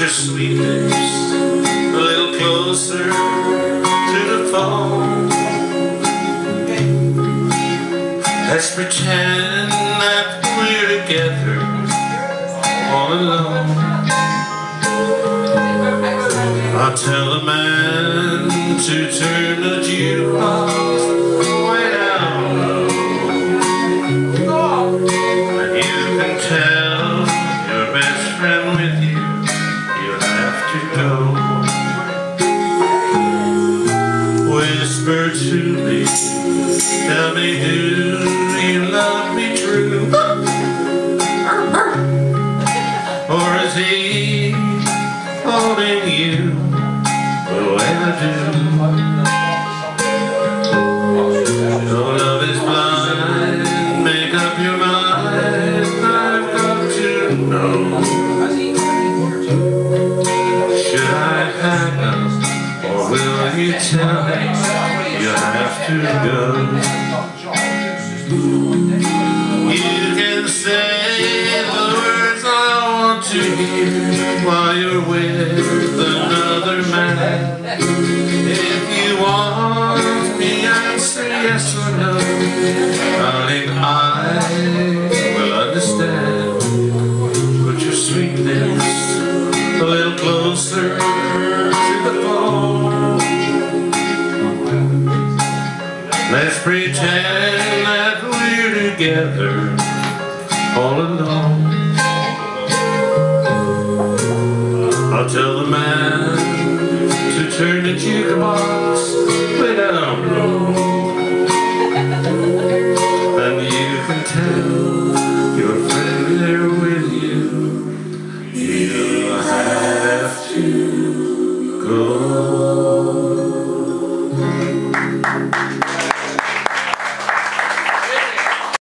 your sweet lips a little closer to the phone. Let's pretend that we're together all alone. I'll tell a man to turn the jukebox way down. And you can tell your best friend Whisper to me, tell me do you love me true? Or is he holding you the way I do? Your love is blind, make up your mind, I've got to know. Should I hang up, or will you tell me you have to go? You can say the words I want to hear while you're with another man. If you want me, answer yes or no. Let's pretend that we're together all alone. I'll tell the man to turn the jukebox way down low. And you can tell your friend there with you, you'll have to go.